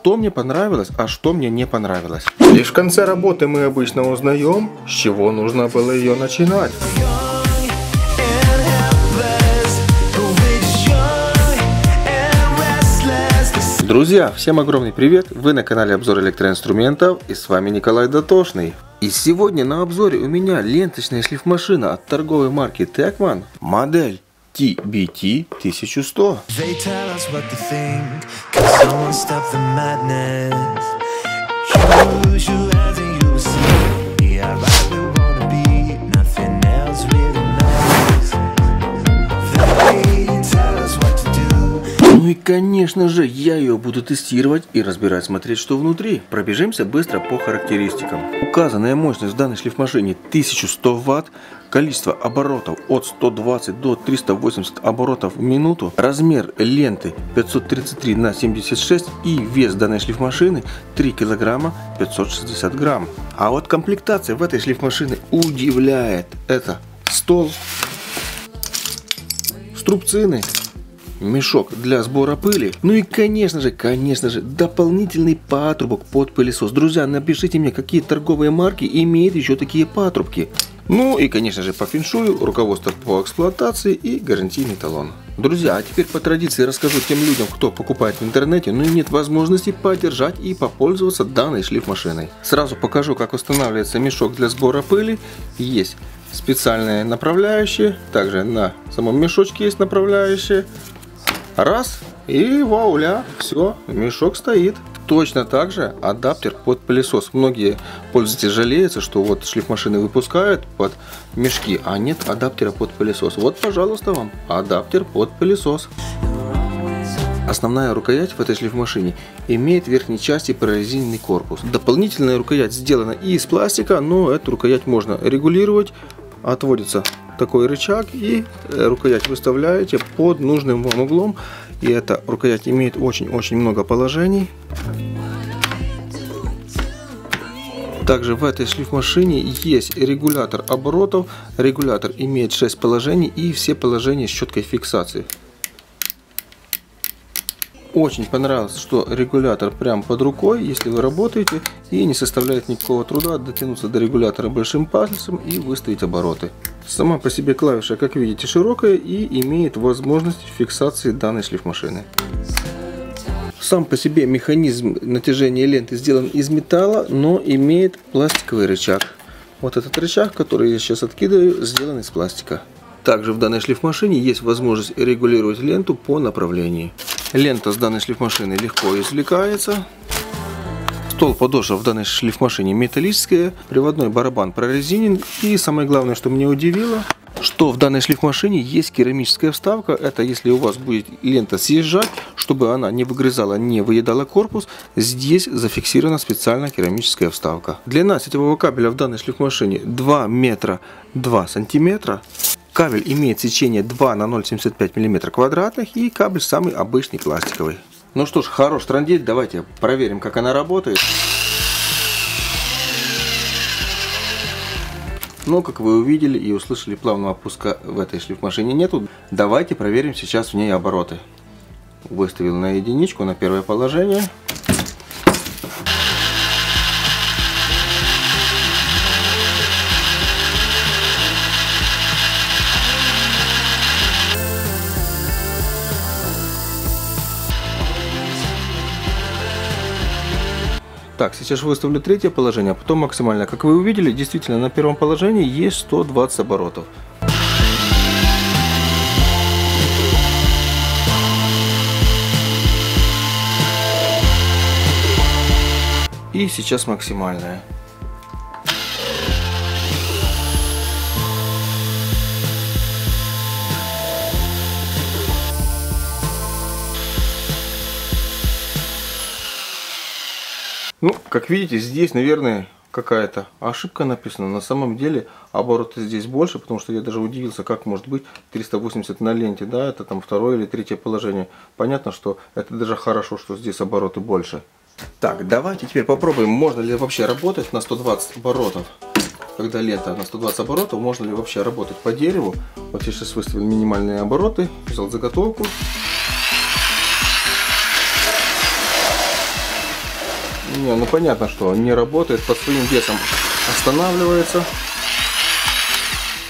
что мне понравилось, а что мне не понравилось. Лишь в конце работы мы обычно узнаем, с чего нужно было ее начинать. Друзья, всем огромный привет! Вы на канале Обзор электроинструментов и с вами Николай Дотошный. И сегодня на обзоре у меня ленточная шлифмашина от торговой марки Techman, модель TBT 1100. И конечно же я ее буду тестировать и разбирать, смотреть что внутри. Пробежимся быстро по характеристикам. Указанная мощность в данной шлифмашине 1100 Вт, количество оборотов от 120 до 380 оборотов в минуту, размер ленты 533 на 76 и вес данной шлифмашины 3 килограмма 560 грамм. А вот комплектация в этой шлифмашины удивляет. Это стол, струбцины, мешок для сбора пыли. Ну и конечно же, конечно же, дополнительный патрубок под пылесос. Друзья, напишите мне, какие торговые марки имеют еще такие патрубки. Ну и конечно же по феншую, руководство по эксплуатации и гарантийный талон. Друзья, а теперь по традиции расскажу тем людям, кто покупает в интернете, но нет возможности поддержать и попользоваться данной шлифмашиной. Сразу покажу, как устанавливается мешок для сбора пыли. Есть специальные направляющие, также на самом мешочке есть направляющие. Раз, и вауля, все, мешок стоит. Точно так же адаптер под пылесос. Многие пользователи жалеются, что вот шлифмашины выпускают под мешки, а нет адаптера под пылесос. Вот, пожалуйста, вам адаптер под пылесос. Основная рукоять в этой шлифмашине имеет в верхней части прорезиненный корпус. Дополнительная рукоять сделана и из пластика, но эту рукоять можно регулировать. Отводится такой рычаг и э, рукоять выставляете под нужным вам углом. И эта рукоять имеет очень-очень много положений. Также в этой шлифмашине есть регулятор оборотов. Регулятор имеет 6 положений и все положения с четкой фиксацией. Очень понравилось, что регулятор прям под рукой, если вы работаете, и не составляет никакого труда дотянуться до регулятора большим пальцем и выставить обороты. Сама по себе клавиша, как видите, широкая и имеет возможность фиксации данной шлифмашины. Сам по себе механизм натяжения ленты сделан из металла, но имеет пластиковый рычаг. Вот этот рычаг, который я сейчас откидываю, сделан из пластика. Также в данной шлифмашине есть возможность регулировать ленту по направлению. Лента с данной шлифмашины легко извлекается. Стол подошва в данной шлифмашине металлическая, приводной барабан прорезинен. И самое главное, что меня удивило, что в данной шлифмашине есть керамическая вставка. Это если у вас будет лента съезжать, чтобы она не выгрызала, не выедала корпус, здесь зафиксирована специальная керамическая вставка. Длина сетевого кабеля в данной шлифмашине 2 метра 2 сантиметра. Кабель имеет сечение 2 на 0,75 мм квадратных и кабель самый обычный пластиковый. Ну что ж, хорош трандеть, давайте проверим, как она работает. Но, как вы увидели и услышали, плавного опуска в этой шлифмашине нету. Давайте проверим сейчас в ней обороты. Выставил на единичку, на первое положение. Так, сейчас выставлю третье положение, а потом максимально. Как вы увидели, действительно на первом положении есть 120 оборотов. И сейчас максимальная. Ну, как видите, здесь, наверное, какая-то ошибка написана. На самом деле обороты здесь больше, потому что я даже удивился, как может быть 380 на ленте. Да, это там второе или третье положение. Понятно, что это даже хорошо, что здесь обороты больше. Так, давайте теперь попробуем, можно ли вообще работать на 120 оборотов. Когда лента на 120 оборотов, можно ли вообще работать по дереву. Вот я сейчас выставил минимальные обороты, взял заготовку. Не, ну понятно, что не работает, под своим весом останавливается.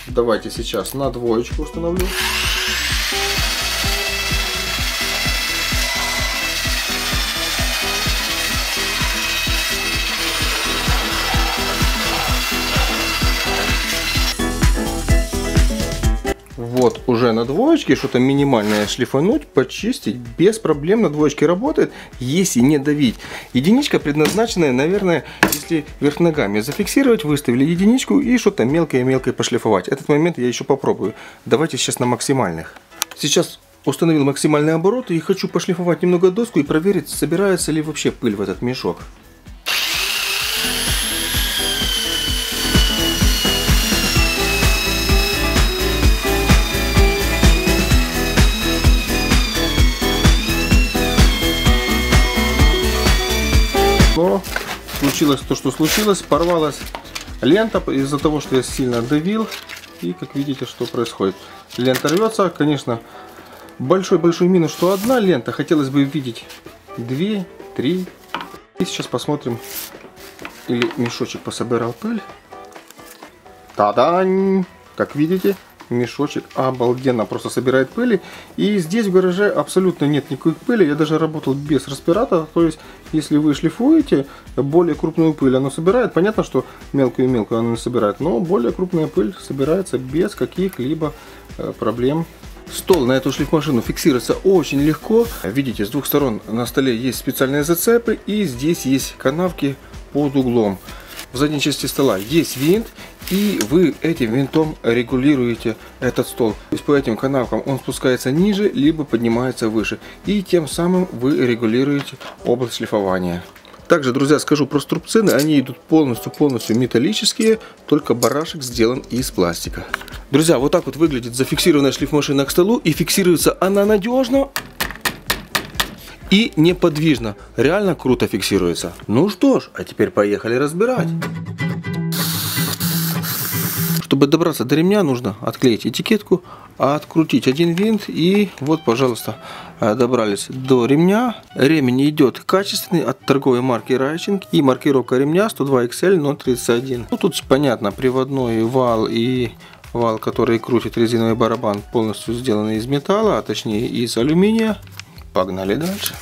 Давайте сейчас на двоечку установлю. Вот уже на двоечке что-то минимальное шлифануть, почистить, без проблем на двоечке работает, если не давить. Единичка предназначенная, наверное, если вверх ногами зафиксировать, выставили единичку и что-то мелкое-мелкое пошлифовать. Этот момент я еще попробую. Давайте сейчас на максимальных. Сейчас установил максимальный оборот и хочу пошлифовать немного доску и проверить, собирается ли вообще пыль в этот мешок. Но случилось то, что случилось. Порвалась лента из-за того, что я сильно давил. И как видите, что происходит. Лента рвется. Конечно, большой-большой минус, что одна лента. Хотелось бы видеть две, три. И сейчас посмотрим. Или мешочек пособирал пыль. Та-дань! Как видите, мешочек обалденно просто собирает пыли. И здесь в гараже абсолютно нет никакой пыли. Я даже работал без респиратора. То есть, если вы шлифуете более крупную пыль, оно собирает. Понятно, что мелкую и мелкую оно не собирает. Но более крупная пыль собирается без каких-либо э, проблем. Стол на эту шлифмашину фиксируется очень легко. Видите, с двух сторон на столе есть специальные зацепы. И здесь есть канавки под углом. В задней части стола есть винт, и вы этим винтом регулируете этот стол. То есть по этим канавкам он спускается ниже, либо поднимается выше. И тем самым вы регулируете область шлифования. Также, друзья, скажу про струбцины. Они идут полностью-полностью металлические, только барашек сделан из пластика. Друзья, вот так вот выглядит зафиксированная шлифмашина к столу. И фиксируется она надежно и неподвижно. Реально круто фиксируется. Ну что ж, а теперь поехали разбирать. Чтобы добраться до ремня, нужно отклеить этикетку, открутить один винт и вот, пожалуйста, э, добрались до ремня. Ремень идет качественный от торговой марки Райчинг и маркировка ремня 102XL 031. Ну, тут понятно, приводной вал и вал, который крутит резиновый барабан, полностью сделаны из металла, а точнее из алюминия. Погнали дальше.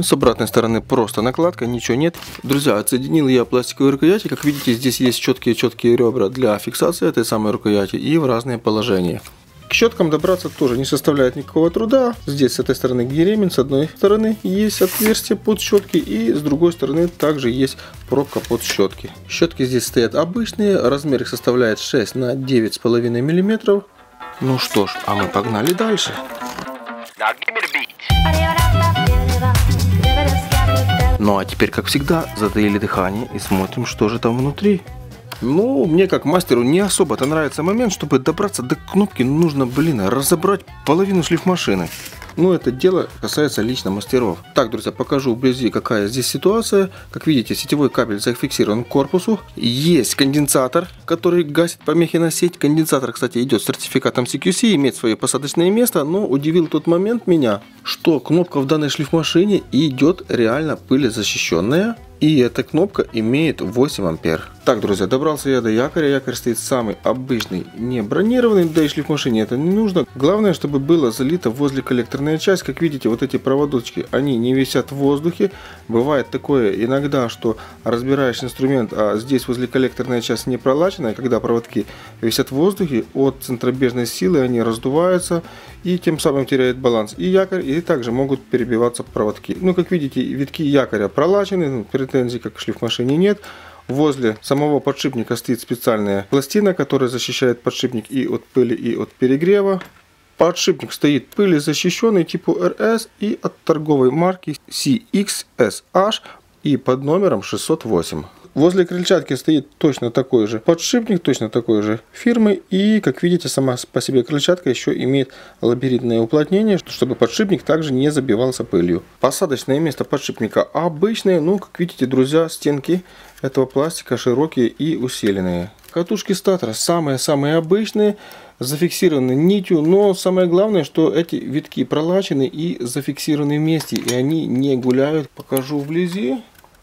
С обратной стороны просто накладка, ничего нет. Друзья, отсоединил я пластиковые рукояти. Как видите, здесь есть четкие-четкие ребра для фиксации этой самой рукояти и в разные положения. К щеткам добраться тоже не составляет никакого труда. Здесь с этой стороны где с одной стороны есть отверстие под щетки и с другой стороны также есть пробка под щетки. Щетки здесь стоят обычные, размер их составляет 6 на 9,5 мм. Ну что ж, а мы погнали дальше. Ну а теперь, как всегда, затаили дыхание и смотрим, что же там внутри. Ну, мне как мастеру не особо-то нравится момент, чтобы добраться до кнопки, нужно, блин, разобрать половину шлифмашины. Но это дело касается лично мастеров. Так, друзья, покажу вблизи, какая здесь ситуация. Как видите, сетевой кабель зафиксирован к корпусу. Есть конденсатор, который гасит помехи на сеть. Конденсатор, кстати, идет с сертификатом CQC, имеет свое посадочное место. Но удивил тот момент меня, что кнопка в данной шлифмашине идет реально пылезащищенная. И эта кнопка имеет 8 ампер. Так, друзья, добрался я до якоря. Якорь стоит самый обычный, не бронированный, да и шлифмашине это не нужно. Главное, чтобы было залито возле коллекторная часть. Как видите, вот эти проводочки, они не висят в воздухе. Бывает такое иногда, что разбираешь инструмент, а здесь возле коллекторная часть не пролачена, когда проводки висят в воздухе, от центробежной силы они раздуваются и тем самым теряют баланс и якорь, и также могут перебиваться проводки. Ну, как видите, витки якоря пролачены, ну, претензий как к шлифмашине нет. Возле самого подшипника стоит специальная пластина, которая защищает подшипник и от пыли, и от перегрева. Подшипник стоит пылезащищенный типа RS и от торговой марки CXSH и под номером 608. Возле крыльчатки стоит точно такой же подшипник, точно такой же фирмы. И, как видите, сама по себе крыльчатка еще имеет лабиринтное уплотнение, чтобы подшипник также не забивался пылью. Посадочное место подшипника обычное, но, как видите, друзья, стенки этого пластика широкие и усиленные. Катушки статора самые-самые обычные, зафиксированы нитью, но самое главное, что эти витки пролачены и зафиксированы вместе, и они не гуляют. Покажу вблизи.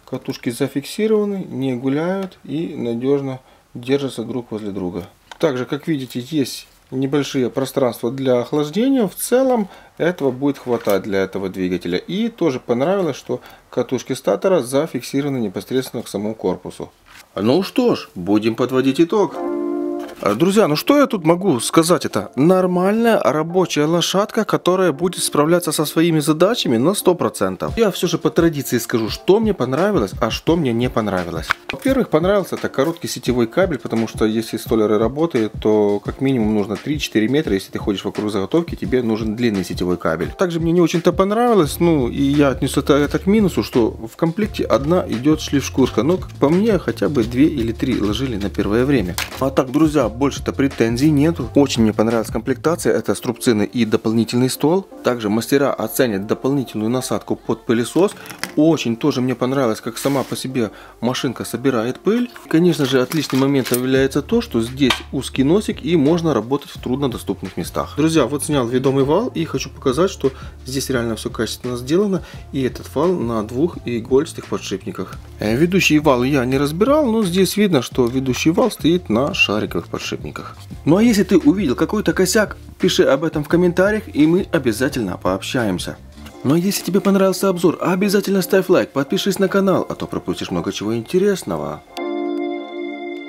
Катушки зафиксированы, не гуляют и надежно держатся друг возле друга. Также, как видите, есть небольшие пространства для охлаждения. В целом этого будет хватать для этого двигателя. И тоже понравилось, что катушки статора зафиксированы непосредственно к самому корпусу. Ну что ж, будем подводить итог. А, друзья, ну что я тут могу сказать? Это нормальная рабочая лошадка, которая будет справляться со своими задачами на 100%. Я все же по традиции скажу, что мне понравилось, а что мне не понравилось. Во-первых, понравился это короткий сетевой кабель, потому что если столеры работают, то как минимум нужно 3-4 метра. Если ты ходишь вокруг заготовки, тебе нужен длинный сетевой кабель. Также мне не очень-то понравилось, ну и я отнесу это, это к минусу, что в комплекте одна идет шлиф-шкурка. Но как по мне, хотя бы 2 или 3 ложили на первое время. А так, друзья, больше-то претензий нету. Очень мне понравилась комплектация. Это струбцины и дополнительный стол. Также мастера оценят дополнительную насадку под пылесос. Очень тоже мне понравилось, как сама по себе машинка собирает пыль. Конечно же, отличным моментом является то, что здесь узкий носик и можно работать в труднодоступных местах. Друзья, вот снял ведомый вал и хочу показать, что здесь реально все качественно сделано. И этот вал на двух игольстых подшипниках. Э, ведущий вал я не разбирал, но здесь видно, что ведущий вал стоит на шариковых подшипниках. Ну а если ты увидел какой-то косяк, пиши об этом в комментариях и мы обязательно пообщаемся. Но если тебе понравился обзор, обязательно ставь лайк, подпишись на канал, а то пропустишь много чего интересного.